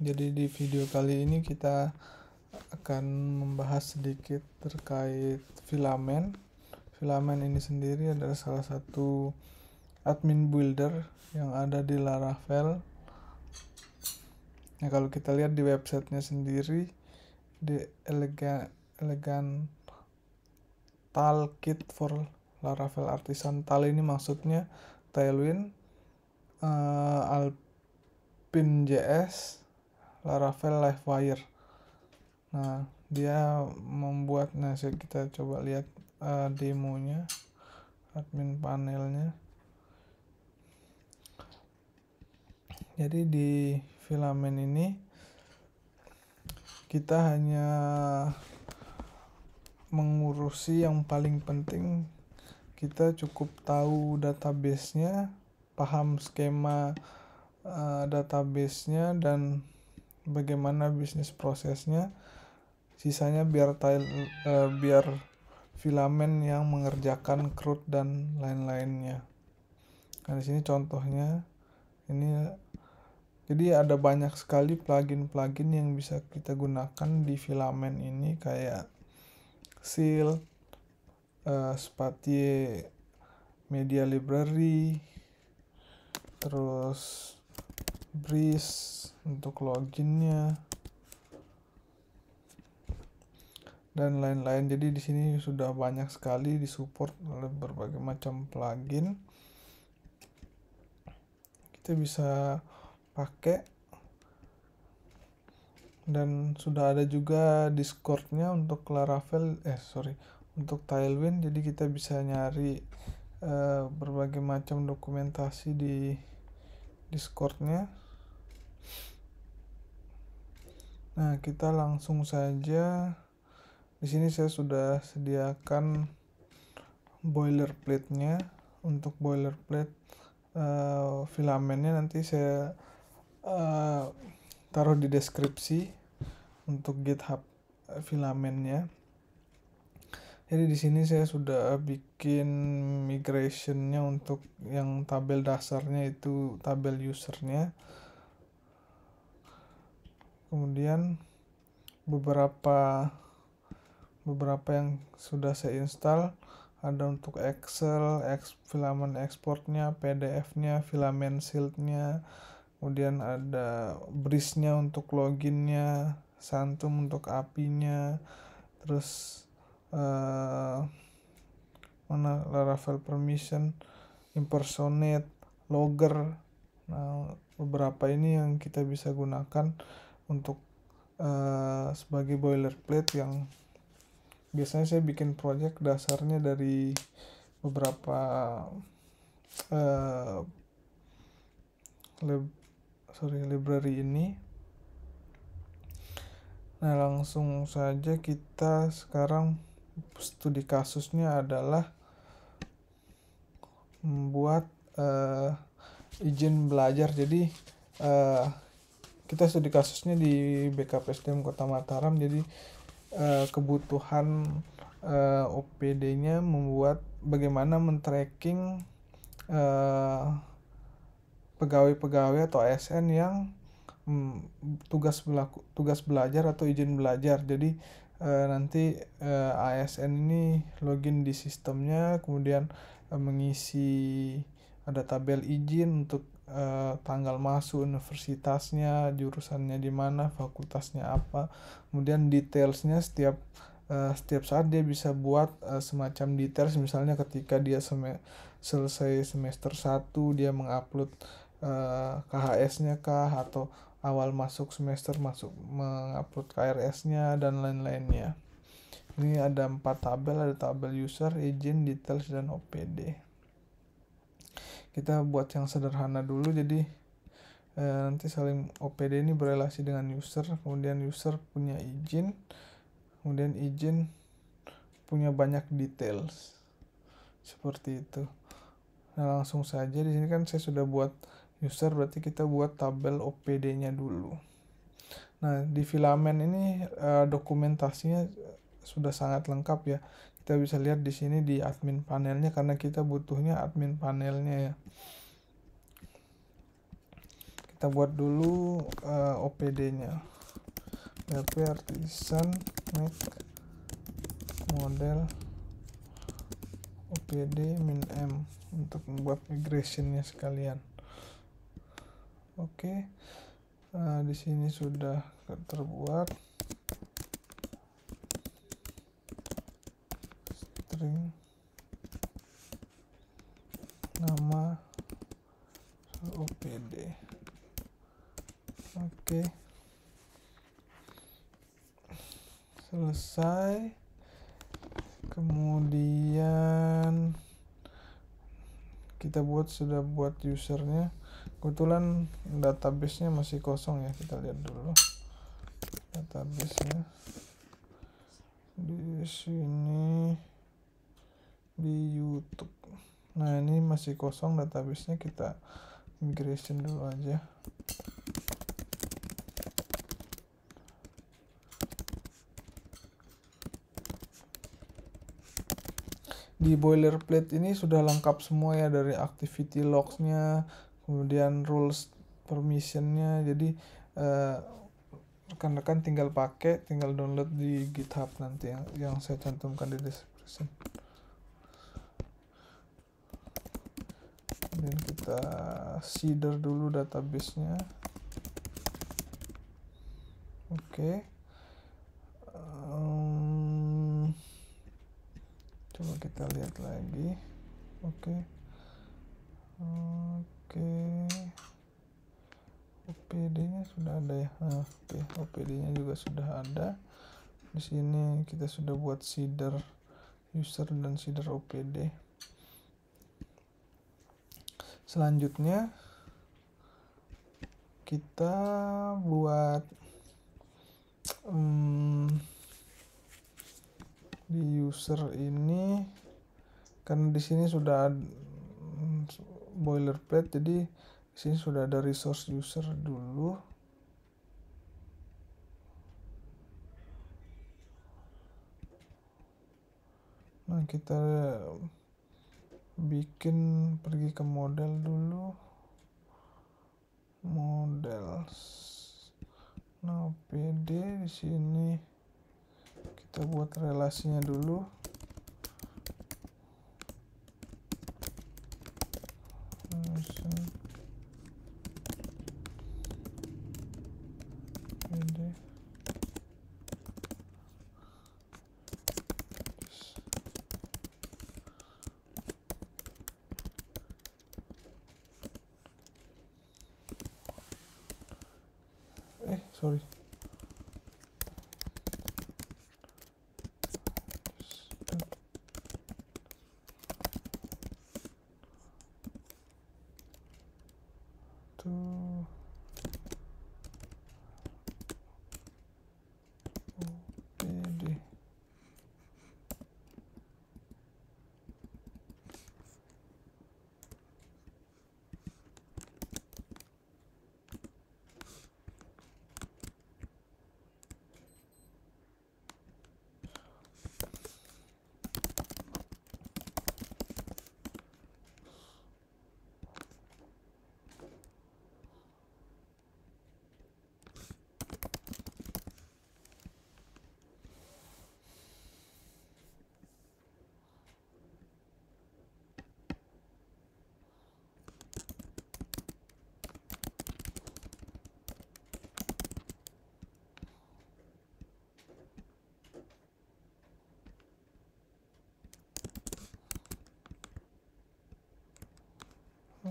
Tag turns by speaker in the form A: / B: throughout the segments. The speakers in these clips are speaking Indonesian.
A: Jadi di video kali ini kita akan membahas sedikit terkait filamen. Filamen ini sendiri adalah salah satu admin builder yang ada di Laravel. Nah, kalau kita lihat di websitenya sendiri di elegan elegan tal kit for Laravel Artisan tal ini maksudnya Tailwind uh, Alpine.js, Laravel Livewire. Nah, dia membuat nah kita coba lihat uh, demonya admin panelnya. Jadi di filamen ini kita hanya mengurusi yang paling penting kita cukup tahu database-nya paham skema uh, database-nya dan bagaimana bisnis prosesnya sisanya biar tile uh, biar filamen yang mengerjakan CRUD dan lain-lainnya. Nah di sini contohnya ini jadi ada banyak sekali plugin-plugin yang bisa kita gunakan di filamen ini kayak seal uh, spatie media library terus breeze untuk loginnya dan lain-lain. Jadi di sini sudah banyak sekali disupport oleh berbagai macam plugin. Kita bisa pakai. Dan sudah ada juga discordnya untuk Laravel eh sorry untuk Tailwind. Jadi kita bisa nyari uh, berbagai macam dokumentasi di Discordnya. Nah, kita langsung saja. Di sini saya sudah sediakan boilerplate-nya. Untuk boilerplate uh, filamennya nanti saya uh, taruh di deskripsi untuk GitHub filamennya. Jadi di sini saya sudah bikin migrationnya untuk yang tabel dasarnya itu tabel usernya. Kemudian beberapa beberapa yang sudah saya install ada untuk Excel, X, filamen exportnya, PDF-nya, filamen shieldnya, kemudian ada Breeze-nya untuk loginnya, Santum untuk API-nya, terus uh, mana Laravel permission impersonate logger. Nah beberapa ini yang kita bisa gunakan untuk uh, sebagai boilerplate yang biasanya saya bikin project dasarnya dari beberapa uh, lib sorry library ini. Nah langsung saja kita sekarang studi kasusnya adalah membuat uh, izin belajar. Jadi uh, kita studi kasusnya di backup SDM Kota Mataram jadi uh, kebutuhan uh, OPD-nya membuat bagaimana men-tracking pegawai-pegawai atau ASN yang um, tugas belaku, tugas belajar atau izin belajar. Jadi uh, nanti uh, eh, ASN ini login di sistemnya kemudian uh, mengisi ada tabel izin untuk uh, tanggal masuk universitasnya jurusannya di mana fakultasnya apa kemudian detailsnya setiap uh, setiap saat dia bisa buat uh, semacam details misalnya ketika dia sem selesai semester 1 dia mengupload uh, KHS-nya kah atau awal masuk semester masuk mengupload KRS-nya dan lain-lainnya. Ini ada empat tabel, ada tabel user, agent, details, dan OPD. Kita buat yang sederhana dulu, jadi eh, nanti saling OPD ini berelasi dengan user, kemudian user punya izin, kemudian izin punya banyak details, seperti itu. Nah langsung saja di sini kan saya sudah buat user berarti kita buat tabel OPD-nya dulu. Nah, di filamen ini uh, dokumentasinya sudah sangat lengkap ya. Kita bisa lihat di sini di admin panelnya karena kita butuhnya admin panelnya ya. kita buat dulu uh, eh, OPD-nya. PHP artisan make model OPD min M untuk membuat migrationnya sekalian. Oke, nah, di sini sudah terbuat string nama OPD. Oke, selesai. Kemudian kita buat sudah buat usernya. Kebetulan database nya masih kosong ya kita lihat dulu. Database nya di sini di YouTube. Nah ini masih kosong database nya kita migration dulu aja. Di boilerplate ini sudah lengkap semua ya dari activity logs-nya kemudian rules permissionnya. Jadi uh, rekan-rekan tinggal pakai tinggal download di github nanti yang, yang saya cantumkan di description dan kita seeder dulu databasenya oke okay. um, coba kita lihat lagi oke okay. Oke. OPD-nya sudah ada ya. Nah, oke, OPD-nya juga sudah ada. Di sini kita sudah buat seeder user dan seeder OPD. Selanjutnya kita buat um, di user ini karena di sini sudah boilerplate jadi di sini sudah ada resource user dulu. Nah kita bikin pergi ke model dulu. Model nah PD di sini. Kita buat relasinya dulu sorry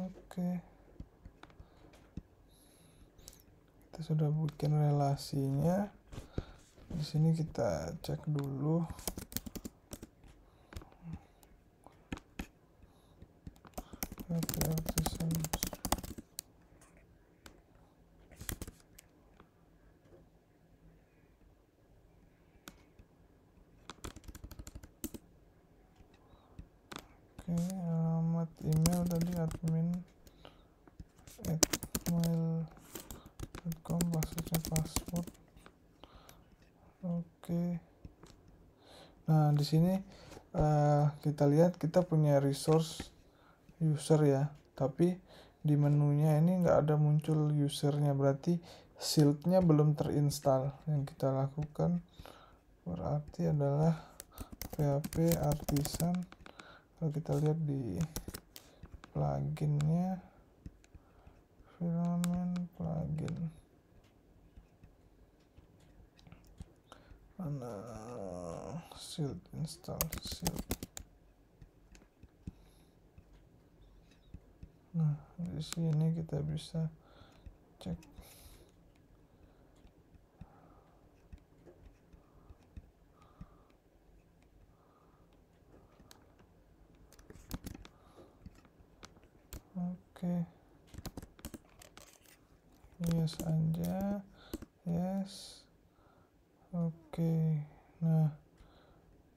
A: oke. Kita sudah bikin relasinya. Di sini kita cek dulu sini uh, kita lihat kita punya resource user ya. Tapi di menunya ini nggak ada muncul usernya berarti shieldnya belum terinstall. Yang kita lakukan berarti adalah PHP artisan. Kalau kita lihat di pluginnya filament plugin mana shield install shield nah di sini kita bisa cek. Oke. Yes aja yes oke nah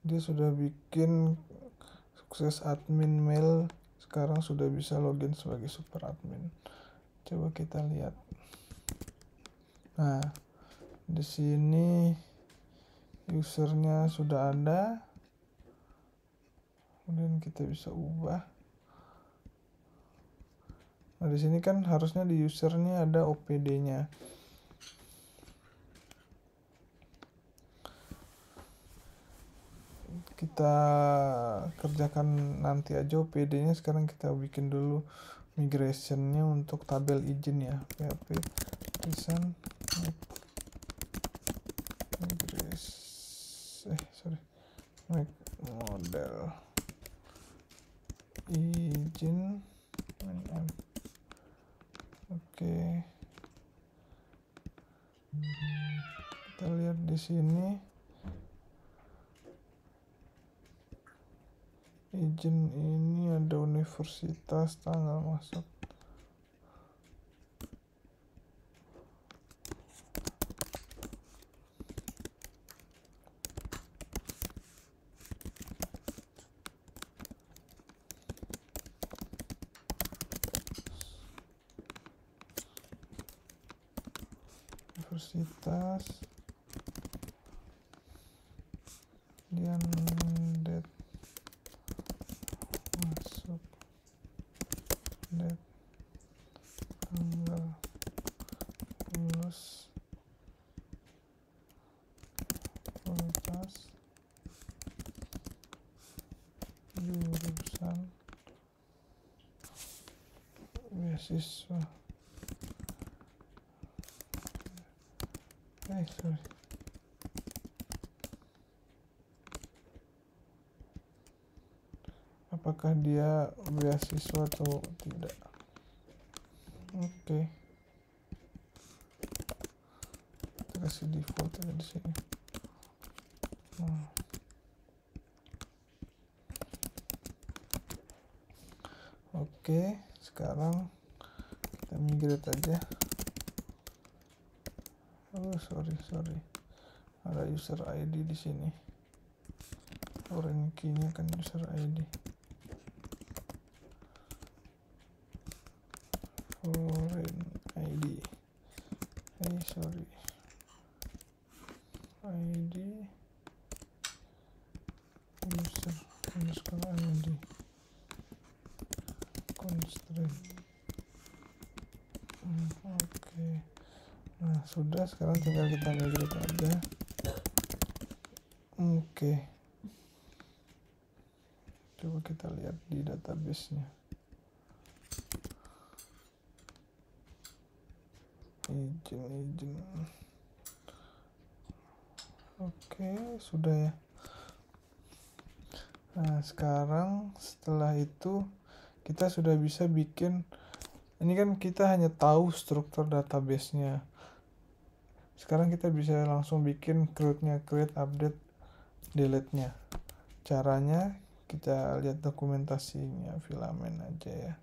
A: dia sudah bikin sukses admin mail. Sekarang sudah bisa login sebagai super admin. Coba kita lihat. Nah di sini usernya sudah ada. Kemudian kita bisa ubah. Nah, di sini kan harusnya di usernya ada OPD-nya. Kita kerjakan nanti aja OPD-nya. Sekarang kita bikin dulu migration-nya untuk tabel izin ya. PHP design migration eh sorry model izin oke kita lihat di sini izin ini ada universitas tanggal masuk. Universitas kemudian date masuk date tanggal lulus fakultas jurusan beasiswa eh sorry apakah dia beasiswa atau tidak? Oke. Okay. kita kasih default aja di sini. Nah. oke okay, sekarang kita migrate aja. Oh sorry sorry. Ada user ID di sini. Foreign key-nya kan user ID foreign ID eh sorry ID user underscore ID constraint hmm, oke okay. Sekarang tinggal kita migrate aja. Oke. Okay. coba kita lihat di database nya izin izin oke sudah ya. Nah sekarang setelah itu kita sudah bisa bikin ini kan kita hanya tahu struktur database nya sekarang kita bisa langsung bikin create nya create update delete nya caranya kita lihat dokumentasinya filament aja ya.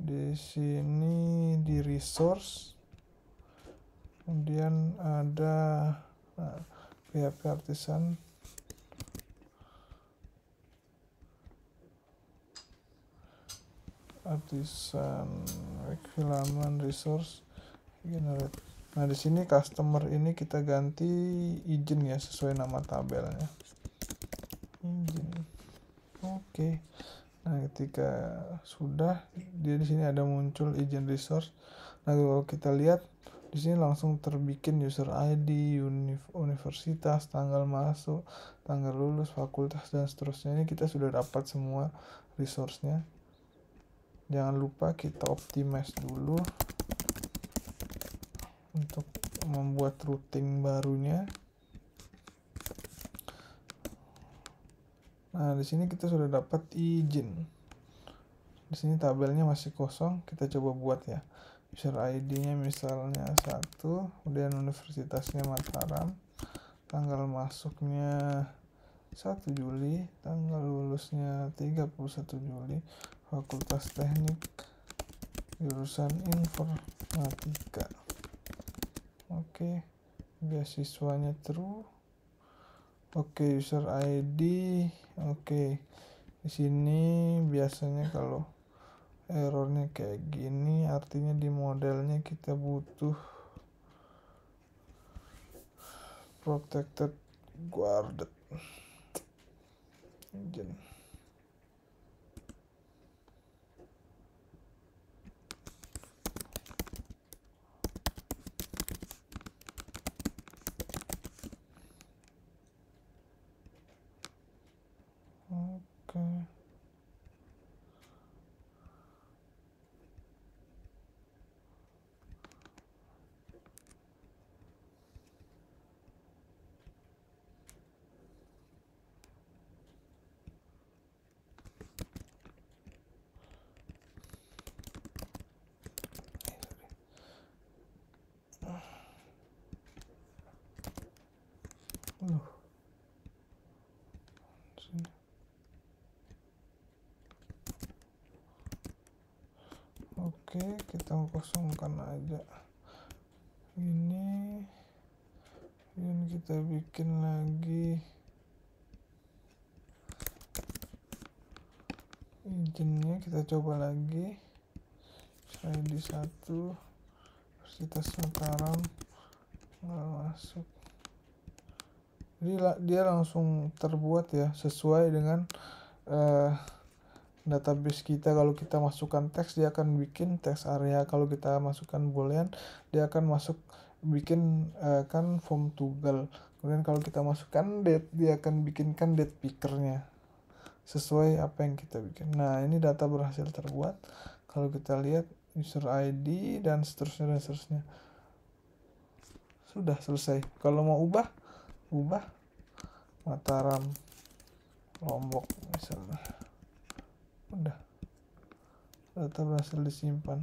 A: Di sini di resource kemudian ada nah, PHP artisan. Artisan filament resource generate nah di sini customer ini kita ganti izin ya sesuai nama tabelnya. Izin. Oke. Nah ketika sudah dia di sini ada muncul izin resource. Nah kalau kita lihat di sini langsung terbikin user ID, universitas, tanggal masuk, tanggal lulus, fakultas dan seterusnya. Ini kita sudah dapat semua resource-nya. Jangan lupa kita optimize dulu untuk membuat routing barunya. Nah, di sini kita sudah dapat izin. Di sini tabelnya masih kosong, kita coba buat ya user ID-nya misalnya satu kemudian universitasnya Mataram tanggal masuknya 1 Juli tanggal lulusnya 31 Juli Fakultas Teknik jurusan informatika oke beasiswanya true. Oke user ID oke di sini biasanya kalau errornya kayak gini artinya di modelnya kita butuh protected guarded engine oke kita kosongkan aja. Ini ini kita bikin lagi. Izinnya kita coba lagi. ID 1 Universitas Mataram nggak masuk. Jadi dia langsung terbuat ya sesuai dengan uh, database kita kalau kita masukkan teks dia akan bikin teks area. Kalau kita masukkan boolean dia akan masuk bikin uh, kan form toggle. Kemudian kalau kita masukkan date dia akan bikinkan date pickernya sesuai apa yang kita bikin. Nah ini data berhasil terbuat. Kalau kita lihat user ID dan seterusnya dan seterusnya. Sudah selesai. Kalau mau ubah ubah. Mataram Lombok misalnya udah. Data berhasil disimpan.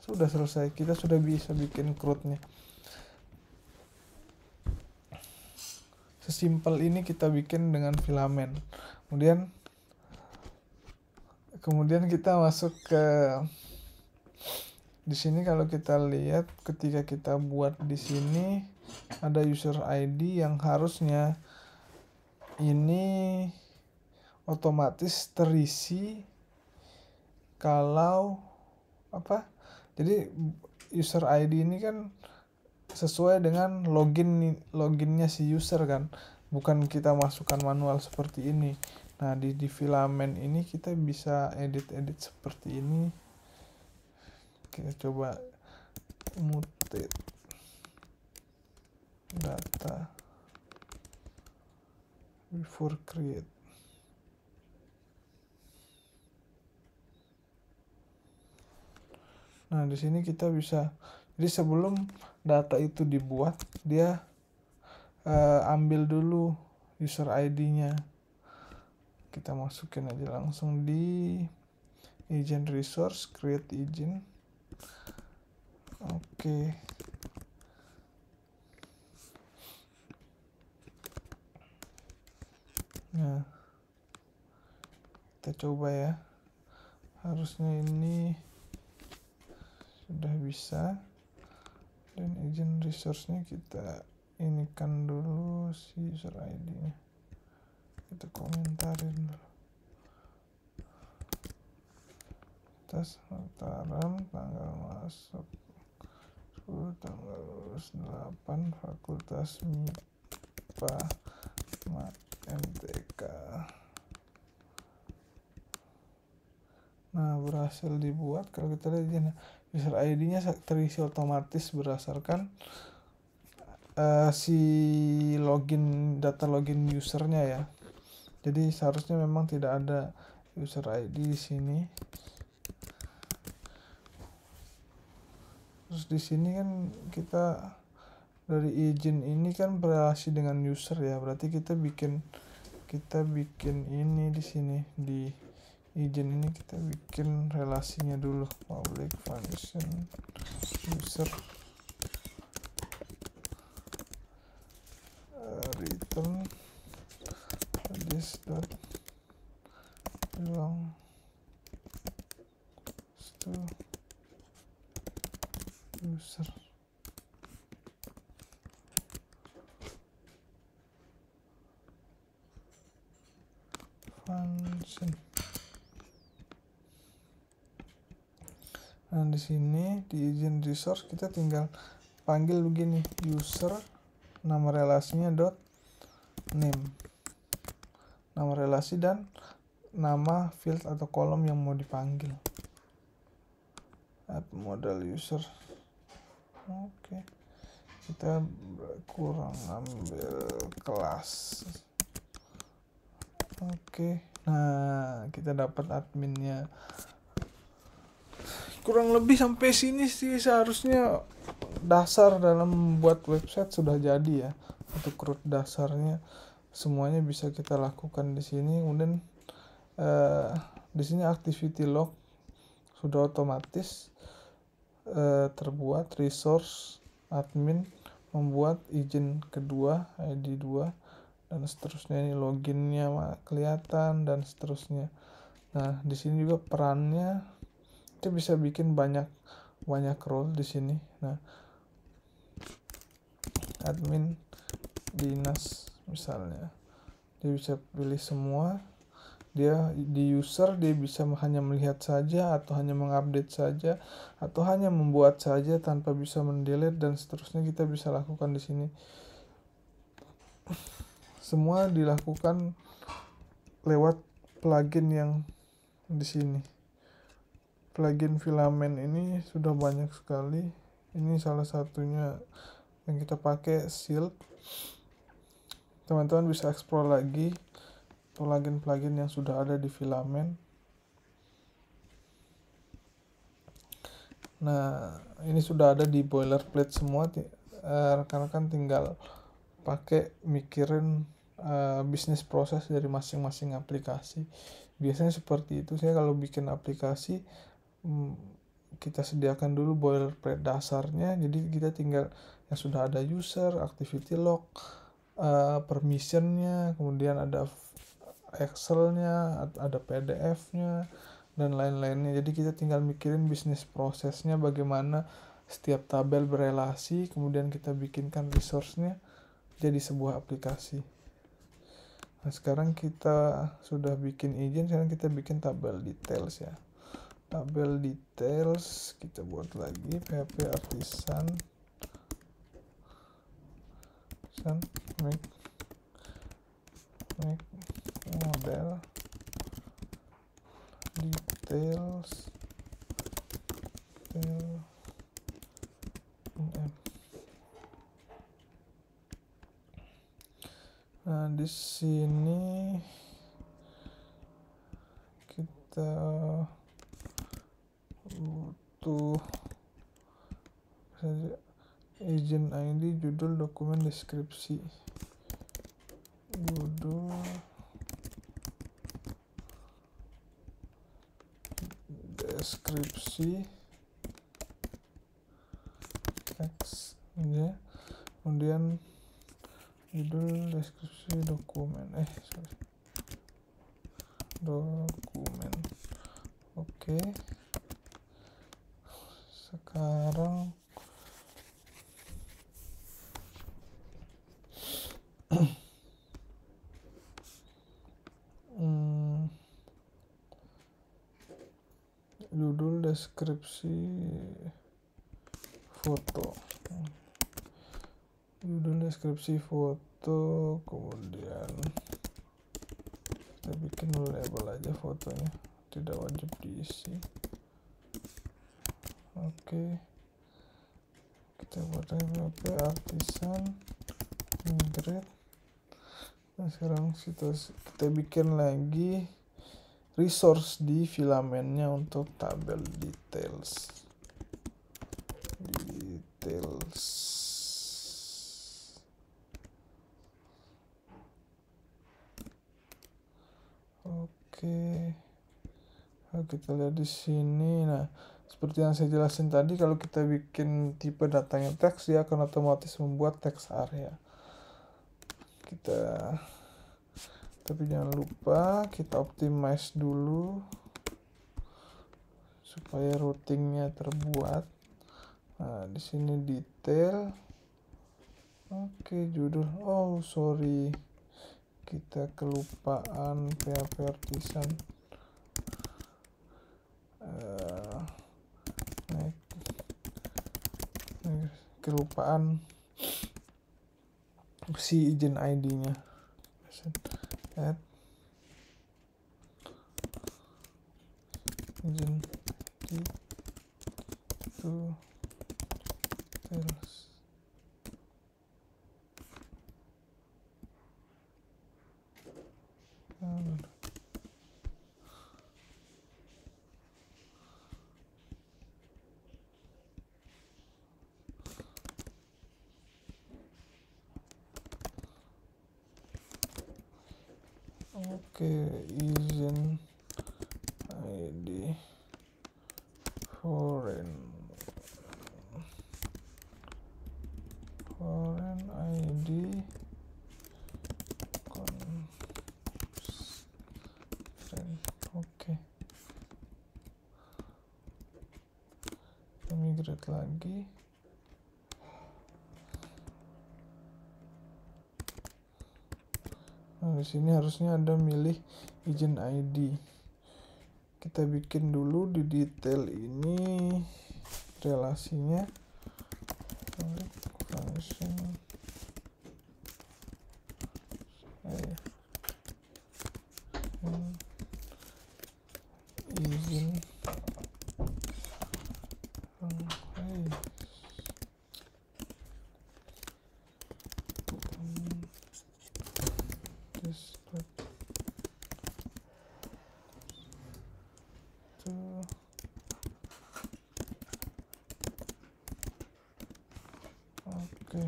A: Sudah selesai. Kita sudah bisa bikin crudnya sesimpel ini kita bikin dengan filamen. Kemudian kemudian kita masuk ke di sini kalau kita lihat ketika kita buat di sini ada user ID yang harusnya ini otomatis terisi kalau apa jadi user ID ini kan sesuai dengan login loginnya si user kan bukan kita masukkan manual seperti ini. Nah di di filament ini kita bisa edit edit seperti ini. Kita coba mutate data before create Nah, di sini kita bisa jadi sebelum data itu dibuat, dia uh, ambil dulu user ID-nya. Kita masukin aja langsung di agent resource, create agent. Oke. Okay. Nah, kita coba ya. Harusnya ini sudah bisa. Dan izin resource-nya kita inikan dulu si user ID-nya kita komentarin dulu. Tes Mataram tanggal masuk. 10 tanggal lulus 8 fakultas MIPA MTK nah berhasil dibuat. Kalau kita lihat user ID nya terisi otomatis berdasarkan uh, si login data login usernya ya. Jadi seharusnya memang tidak ada user ID di sini. Terus di sini kan kita dari izin ini kan berrelasi dengan user ya. Berarti kita bikin kita bikin ini di sini di izin ini kita bikin relasinya dulu. Public function user. Uh, return. This dot belong to user. Function Nah, di sini di izin resource kita tinggal panggil begini user nama relasinya dot name. Nama relasi dan nama field atau kolom yang mau dipanggil. Add model user. Oke. Kita kurang ambil kelas. Oke. Nah, kita dapat adminnya kurang lebih sampai sini sih seharusnya dasar dalam membuat website sudah jadi ya. Untuk root dasarnya semuanya bisa kita lakukan di sini. Kemudian uh, di sini activity log sudah otomatis uh, terbuat resource admin membuat izin kedua ID 2 dan seterusnya. Ini loginnya kelihatan dan seterusnya. Nah di sini juga perannya kita bisa bikin banyak banyak role di sini. Nah admin dinas misalnya dia bisa pilih semua. Dia di user dia bisa hanya melihat saja atau hanya mengupdate saja atau hanya membuat saja tanpa bisa mendelete dan seterusnya. Kita bisa lakukan di sini. Semua dilakukan lewat plugin yang di sini plugin filament ini sudah banyak sekali. Ini salah satunya yang kita pakai shield teman-teman bisa explore lagi plugin-plugin yang sudah ada di filament nah ini sudah ada di boilerplate semua. Eh, rekan-rekan tinggal pakai mikirin uh, bisnis proses dari masing-masing aplikasi. Biasanya seperti itu saya kalau bikin aplikasi kita sediakan dulu boilerplate dasarnya. Jadi kita tinggal yang sudah ada user activity log uh, permissionnya kemudian ada Excelnya ada PDF-nya dan lain-lainnya. Jadi kita tinggal mikirin bisnis prosesnya bagaimana setiap tabel berelasi kemudian kita bikinkan resource-nya jadi sebuah aplikasi. Nah sekarang kita sudah bikin izin sekarang kita bikin tabel details ya tabel details kita buat lagi. Php artisan. Artisan make make model. Details. Detail nah di sini kita butuh izin ID judul dokumen deskripsi. Judul deskripsi teks ya kemudian judul deskripsi dokumen. Eh sorry. Dokumen. Oke. okay sekarang. Hmm, judul deskripsi foto. Judul deskripsi foto kemudian kita bikin label aja fotonya. Tidak wajib diisi oke. Kita buat wp artisan migrate nah sekarang kita kita bikin lagi resource di filamennya untuk tabel details. Details. Oke. Nah, kita lihat di sini. Nah seperti yang saya jelasin tadi kalau kita bikin tipe datanya teks dia akan otomatis membuat teks area. Kita tapi jangan lupa kita optimize dulu supaya routingnya terbuat. Nah di sini detail. Oke judul. Oh sorry. Kita kelupaan PHP artisan uh, kelupaan. Si izin ID nya add izin to tells oke izin id foreign. Foreign id oke lagi. Nah, di sini harusnya ada milih izin ID. Kita bikin dulu di detail ini relasinya function eh, izin Oke.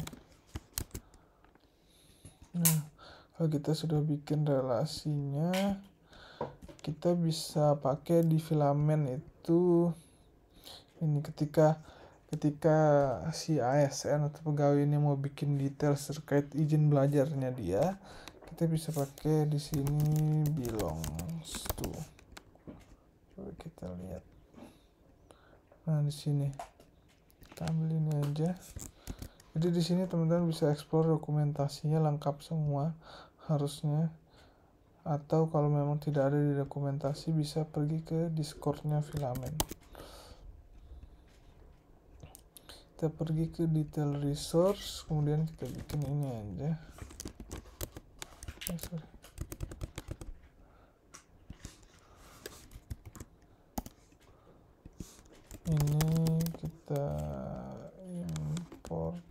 A: Nah, kalau kita sudah bikin relasinya, kita bisa pakai di filamen itu ini ketika ketika si ASN atau pegawai ini mau bikin detail terkait izin belajarnya dia, kita bisa pakai di sini belongs to. Coba kita lihat. Nah, di sini. Kita ambil ini aja jadi di sini teman-teman bisa explore dokumentasinya lengkap semua harusnya. Atau kalau memang tidak ada di dokumentasi bisa pergi ke discordnya filamen. Kita pergi ke detail resource kemudian kita bikin ini aja. Sorry. ini kita import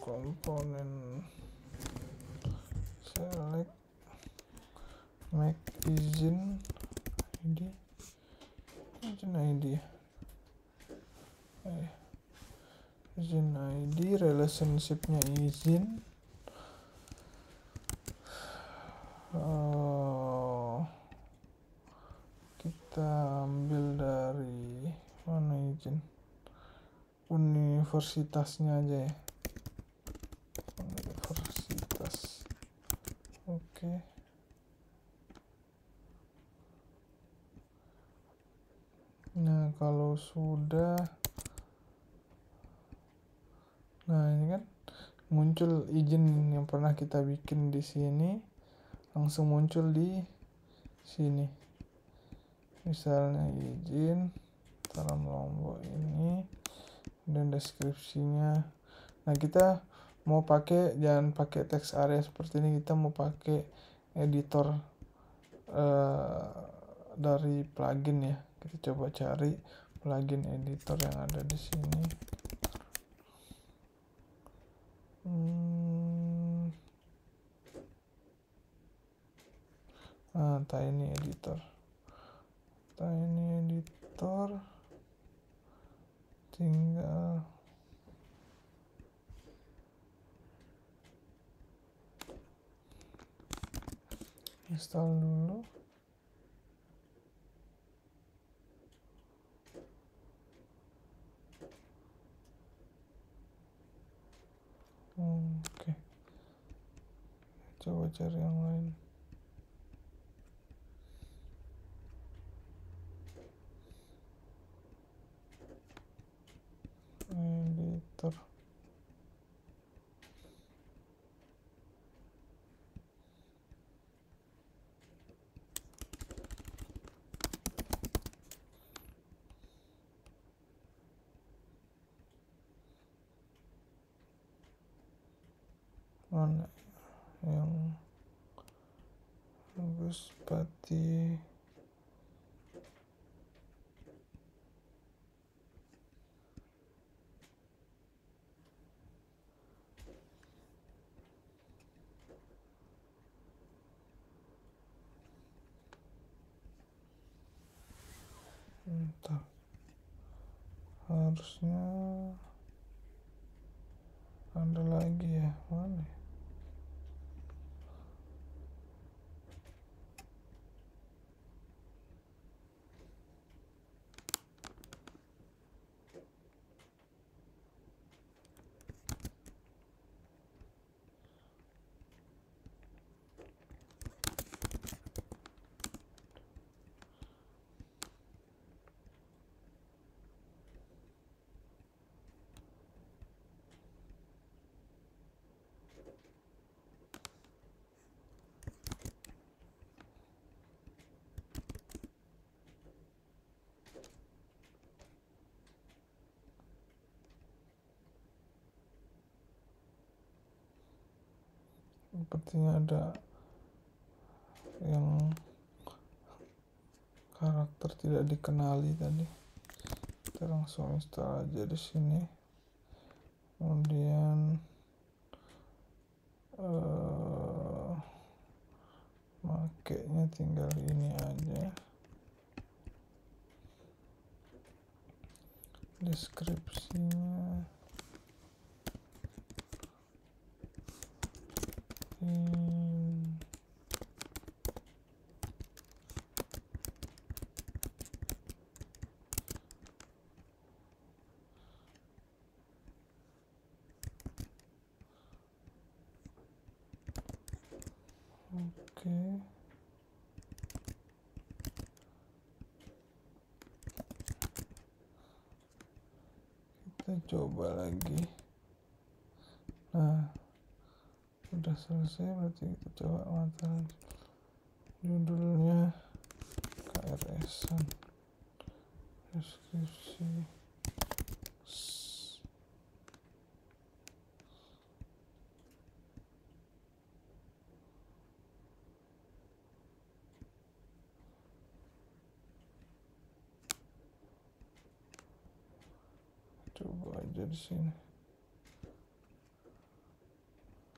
A: komponen select make izin id izin id eh, izin id relationshipnya izin. Oh, kita ambil dari mana izin? Universitasnya aja ya oke nah kalau sudah nah ini kan muncul izin yang pernah kita bikin di sini langsung muncul di sini. Misalnya izin dalam lombok ini dan deskripsinya. Nah kita mau pakai jangan pakai text area seperti ini kita mau pakai editor uh, dari plugin ya. Kita coba cari plugin editor yang ada di sini. Hmm. Ah tiny editor. Tiny editor. Tinggal install dulu. Oke. Okay. coba cari yang lain editor. Mana yang bagus? Pati harusnya ada lagi ya. Mana ya? Sepertinya ada yang karakter tidak dikenali tadi. Kita langsung install aja di sini. Kemudian uh, tinggal ini aja. Deskripsinya Oke. Kita coba lagi. Nah, udah selesai berarti kita coba mantan judulnya KRS deskripsi. Coba aja di sini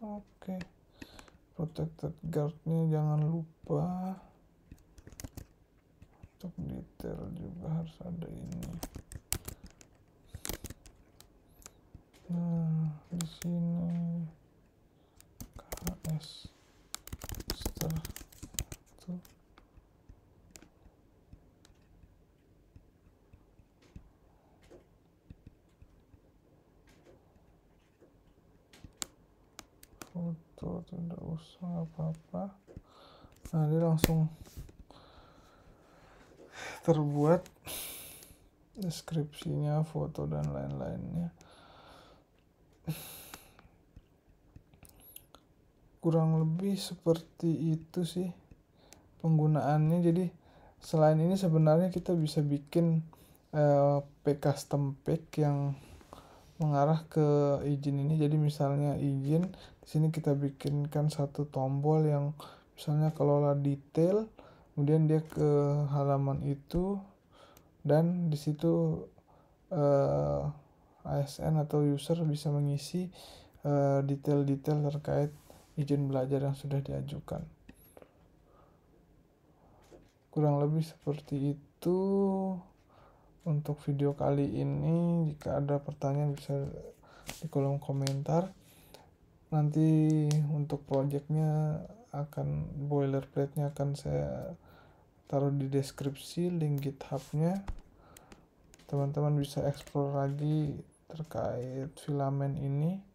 A: oke. Protected guardnya jangan lupa. Untuk detail juga harus ada ini. Nah di sini KS start foto tidak usah apa-apa. Nah dia langsung terbuat deskripsinya foto dan lain-lainnya. Kurang lebih seperti itu sih penggunaannya. Jadi selain ini sebenarnya kita bisa bikin uh, pack custom pack yang mengarah ke izin ini. Jadi misalnya izin di sini kita bikinkan satu tombol yang misalnya kelola detail kemudian dia ke halaman itu dan di situ eh, ASN atau user bisa mengisi eh, detail-detail uh, terkait izin belajar yang sudah diajukan. Kurang lebih seperti itu untuk video kali ini. Jika ada pertanyaan bisa di kolom komentar. Nanti untuk projectnya akan boilerplate-nya akan saya taruh di deskripsi link github-nya. Teman-teman bisa explore lagi terkait filamen ini